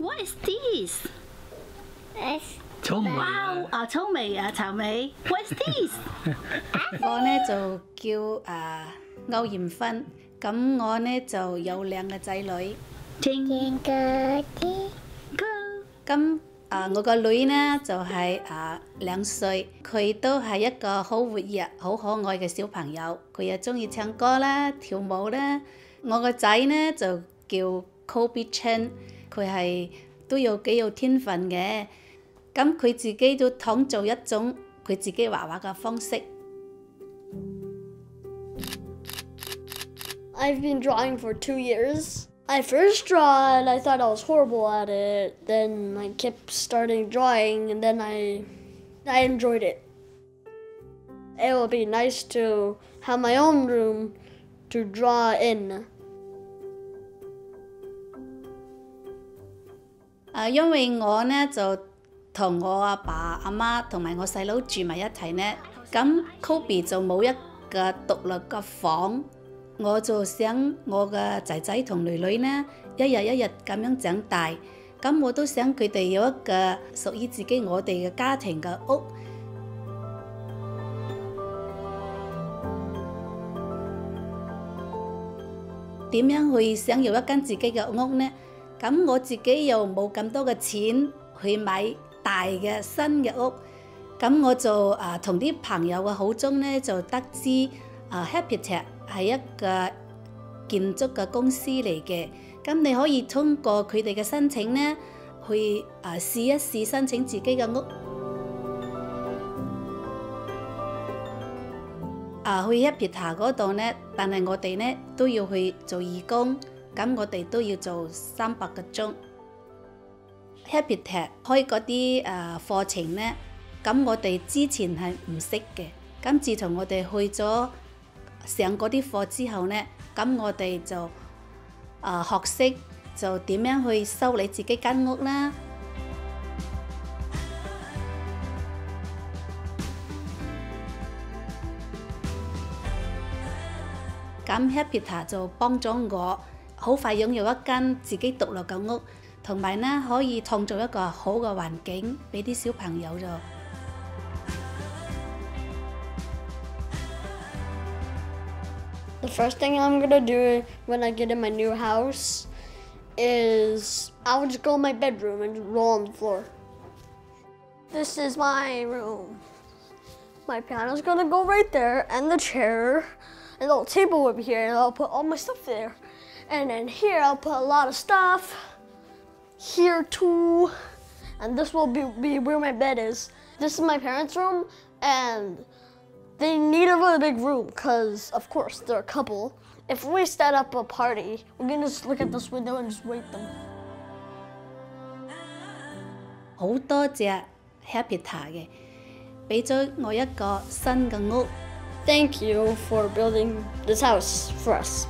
What is this？草啊，啊，草莓啊，草莓。What is this？我呢就叫啊歐艷芬，咁我呢就有兩個仔女。咁啊我個女呢就係、啊兩歲，佢都係一個好活躍、好可愛嘅小朋友，佢又中意唱歌啦、跳舞啦。我個仔呢就叫 Kobe Chen，佢系都有几有天分嘅，咁佢自己都创造一种佢自己画画嘅方式。 I've been drawing for two years. I first drawed, I thought I was horrible at it. Then I kept starting drawing, and then I, I enjoyed it. It would be nice to have my own room to draw in. 啊，因為我呢就同我阿爸阿媽同埋我細佬住埋一齊呢，咁 Kobe 就冇一個獨立嘅房，我就想我嘅仔仔同女女呢，一日一日咁樣長大，咁我都想佢哋有一個屬於自己我哋嘅家庭嘅屋。點樣去想要一間自己嘅屋呢？咁我自己又冇咁多嘅錢去買大嘅新嘅屋，咁我就啊同啲朋友嘅口中呢，就得知啊 Habitat 係一個建築嘅公司嚟嘅，咁你可以通過佢哋嘅申請呢，去啊試一試申請自己嘅屋。啊，去 Hepita 嗰度呢，但係我哋呢都要去做義工，咁我哋都要做三百個鐘。Hepita 開嗰啲誒課程呢，咁我哋之前係唔識嘅，咁自從我哋去咗上嗰啲課之後呢，咁我哋就誒、呃、學識就點樣去修理自己間屋啦。咁 Habitat 就幫咗我 好快拥有一间自己独立嘅屋，同埋呢可以创造一个好嘅环境俾啲小朋友就。 The first thing I'm gonna do when I get in my new house is I'll just go in my bedroom and just roll on the floor. This is my room. My piano's gonna go right there, and the chair, and the little table over here, and I'll put all my stuff there. And then here I'll put a lot of stuff. Here too. And this will be, be where my bed is. This is my parents' room, and they need a really big room because, of course, they're a couple. If we set up a party, we're gonna just look at this window and just wait them. 好多谢 Habitat 嘅，俾咗我一个新嘅屋。 Thank you for building this house for us.